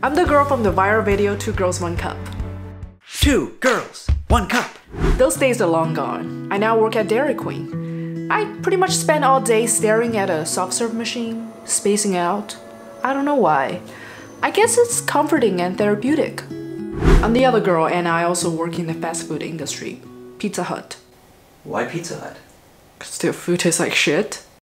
I'm the girl from the viral video Two Girls One Cup. Two girls, one cup. Those days are long gone. I now work at Dairy Queen. I pretty much spend all day staring at a soft serve machine, spacing out. I don't know why. I guess it's comforting and therapeutic. I'm the other girl and I also work in the fast food industry. Pizza Hut. Why Pizza Hut? Cause their food tastes like shit.